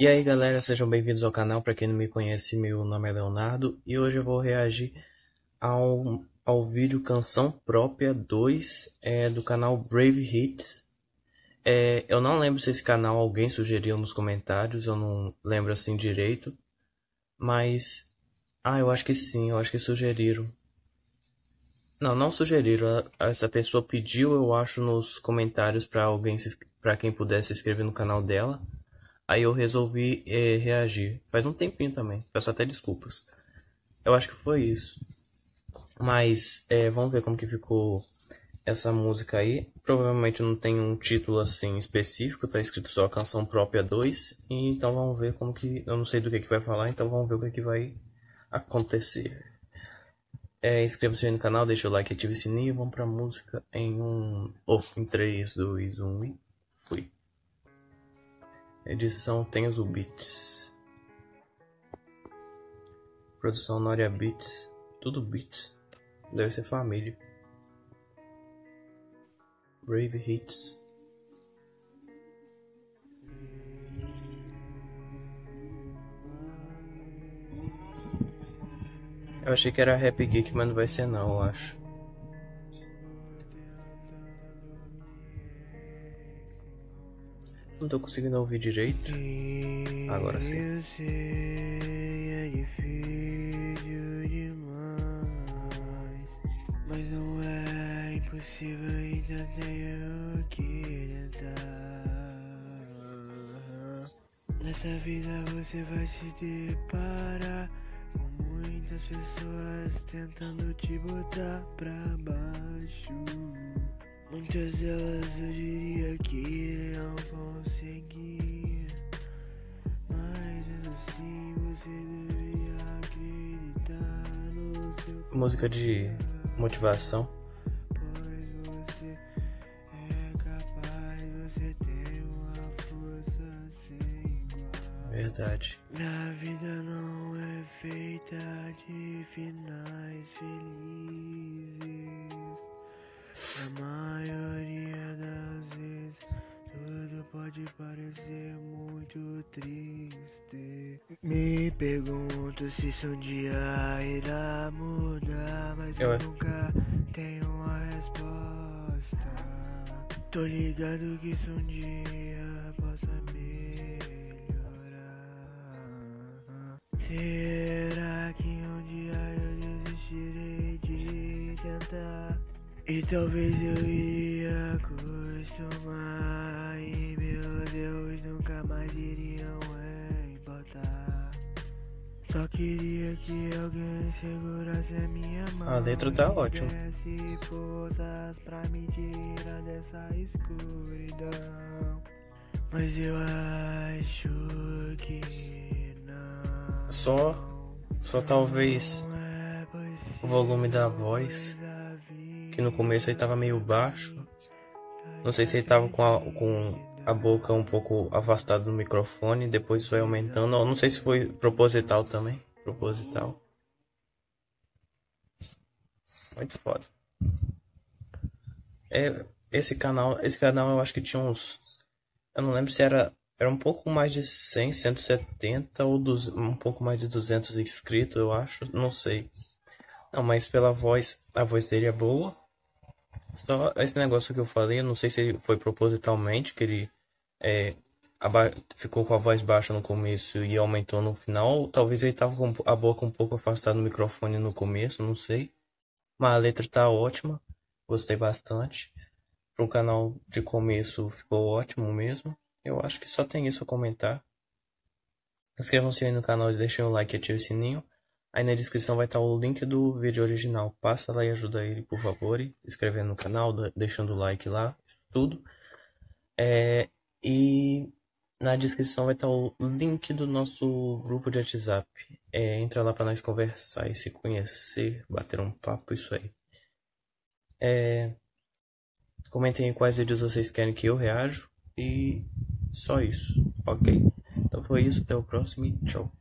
E aí galera, sejam bem-vindos ao canal. Para quem não me conhece, meu nome é Leonardo e hoje eu vou reagir ao, ao vídeo Canção Própria 2 é, do canal Brave Hits. É, eu não lembro se esse canal alguém sugeriu nos comentários, eu não lembro assim direito. Mas. Ah, eu acho que sim, eu acho que sugeriram. Não, não sugeriram. Essa pessoa pediu, eu acho, nos comentários para alguém, para quem pudesse se inscrever no canal dela. Aí eu resolvi é, reagir. Faz um tempinho também. Peço até desculpas. Eu acho que foi isso. Mas é, vamos ver como que ficou essa música aí. Provavelmente não tem um título assim específico. Tá escrito só Canção Própria 2. Então vamos ver como que... Eu não sei do que, que vai falar. Então vamos ver o que, que vai acontecer. É, Inscreva-se aí no canal, deixa o like, ative o sininho. Vamos pra música em um... Oh, em 3, 2, 1 e fui. Edição Tenzo Beats. Produção Noria Beats. Tudo Beats. Deve ser família. Brave Hits. Eu achei que era Rap Geek, mas não vai ser não, eu acho. Não tô conseguindo ouvir direito. Agora sim. Eu sei, é difícil demais, mas não é impossível, ainda tenho que tentar. Nessa vida você vai se deparar com muitas pessoas tentando te botar pra baixo. Muitas delas eu diria que Música de motivação. Verdade. A vida não é feita de finais felizes. A maioria das vezes tudo pode parecer muito triste. Me pergunto se isso um dia irá mudar, mas eu, Eu- nunca tenho uma resposta. Tô ligado que isso um dia possa melhorar. Será que um dia eu desistirei de tentar? E talvez eu iria acostumar Só queria que alguém segurasse a minha mão A letra tá ótima. forças pra me tirar dessa escuridão Mas eu acho que não Só, só talvez é o volume da voz, que no começo ele tava meio baixo. Não sei se ele tava com a, com a boca um pouco afastada do microfone, depois foi aumentando. Não sei se foi proposital também. Proposital. Muito foda. É, esse canal, esse canal eu acho que tinha uns. Eu não lembro se era. Era um pouco mais de 100, 170 ou dos, um pouco mais de 200 inscritos, eu acho. Não sei. Não, mas pela voz, a voz dele é boa. Só esse negócio que eu falei, eu não sei se foi propositalmente que ele é, ficou com a voz baixa no começo e aumentou no final. Talvez ele tava com a boca um pouco afastada do microfone no começo, não sei. Mas a letra tá ótima, gostei bastante. Um canal de começo ficou ótimo mesmo. Eu acho que só tem isso a comentar. Inscrevam-se aí no canal deixem o like e ativem o sininho. Aí na descrição vai estar o link do vídeo original. Passa lá e ajuda ele, por favor. E inscrevendo no canal, deixando o like lá, tudo. É, e na descrição vai estar o link do nosso grupo de WhatsApp. É, entra lá para nós conversar e se conhecer, bater um papo, isso aí. É, comentem quais vídeos vocês querem que eu reajo. E só isso, ok? Então foi isso, até o próximo e tchau.